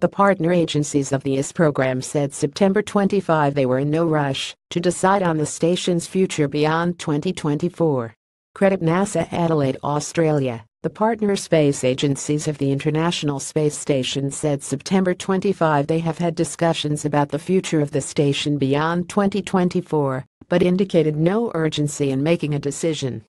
the partner agencies of the ISS program said September 25 they were in no rush to decide on the station's future beyond 2024. Credit NASA Adelaide, Australia. The partner space agencies of the International Space Station said September 25 they have had discussions about the future of the station beyond 2024, but indicated no urgency in making a decision.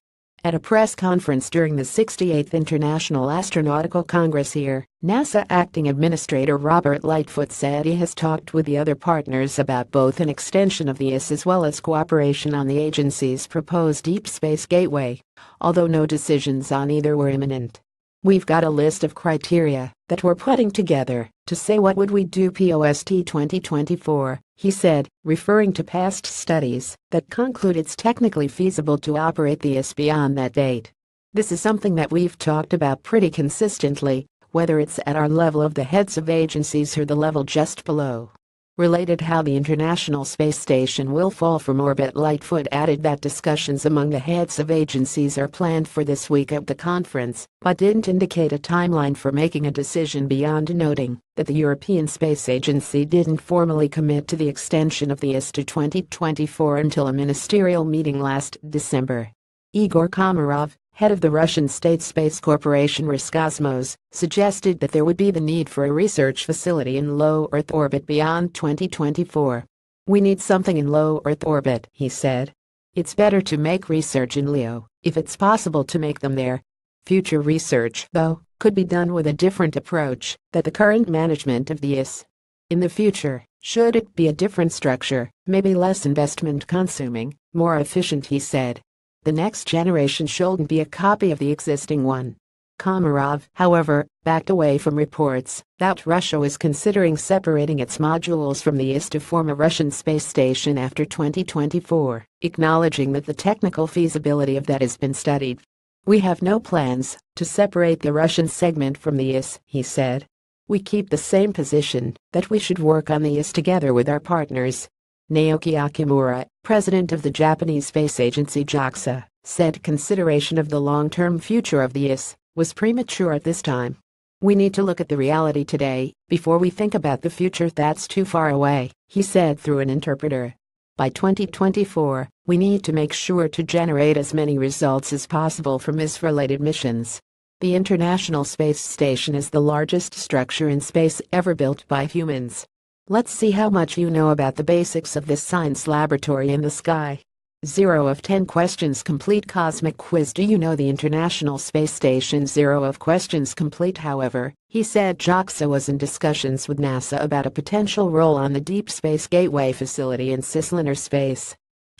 At a press conference during the 68th International Astronautical Congress here, NASA acting administrator Robert Lightfoot said he has talked with the other partners about both an extension of the ISS as well as cooperation on the agency's proposed Deep Space Gateway, although no decisions on either were imminent. We've got a list of criteria that we're putting together to say what would we do post 2024, he said, referring to past studies that conclude it's technically feasible to operate the ISS beyond that date. This is something that we've talked about pretty consistently, whether it's at our level of the heads of agencies or the level just below related how the International Space Station will fall from orbit Lightfoot added that discussions among the heads of agencies are planned for this week at the conference, but didn't indicate a timeline for making a decision beyond noting that the European Space Agency didn't formally commit to the extension of the ISS to 2024 until a ministerial meeting last December. Igor Komarov, head of the Russian state space corporation Roscosmos, suggested that there would be the need for a research facility in low Earth orbit beyond 2024. We need something in low Earth orbit, he said. It's better to make research in LEO, if it's possible to make them there. Future research, though, could be done with a different approach that the current management of the ISS. In the future, should it be a different structure, maybe less investment consuming, more efficient, he said. The next generation shouldn't be a copy of the existing one. Komarov, however, backed away from reports that Russia was considering separating its modules from the ISS to form a Russian space station after 2024, acknowledging that the technical feasibility of that has been studied. We have no plans to separate the Russian segment from the ISS, he said. We keep the same position that we should work on the ISS together with our partners, Naoki Okumura, president of the Japanese space agency JAXA, said consideration of the long-term future of the ISS was premature at this time. We need to look at the reality today before we think about the future that's too far away, he said through an interpreter. By 2024, we need to make sure to generate as many results as possible from ISS-related missions. The International Space Station is the largest structure in space ever built by humans. Let's see how much you know about the basics of this science laboratory in the sky. 0 of 10 questions complete cosmic quiz Do you know the International Space Station 0 of questions complete however, he said JAXA was in discussions with NASA about a potential role on the Deep Space Gateway facility in cislunar space.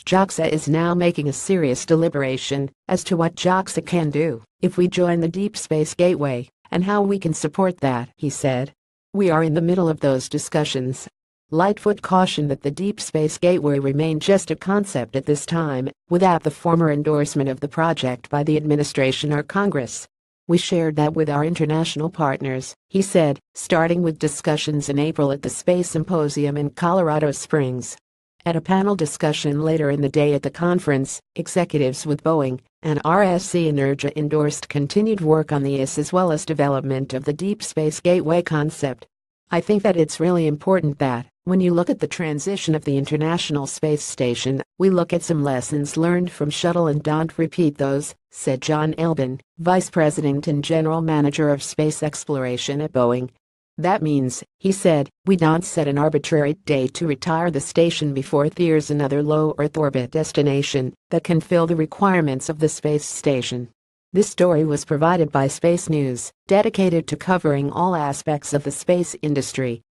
JAXA is now making a serious deliberation as to what JAXA can do if we join the Deep Space Gateway and how we can support that, he said. We are in the middle of those discussions. Lightfoot cautioned that the Deep Space Gateway remained just a concept at this time, without the former endorsement of the project by the administration or Congress. We shared that with our international partners, he said, starting with discussions in April at the Space Symposium in Colorado Springs. At a panel discussion later in the day at the conference, executives with Boeing and RSC Energia endorsed continued work on the ISS as well as development of the Deep Space Gateway concept. I think that it's really important that, when you look at the transition of the International Space Station, we look at some lessons learned from Shuttle and don't repeat those, said John Elbon, Vice President and General Manager of Space Exploration at Boeing. That means, he said, we don't set an arbitrary date to retire the station before there's another low Earth orbit destination that can fill the requirements of the space station. This story was provided by Space News, dedicated to covering all aspects of the space industry.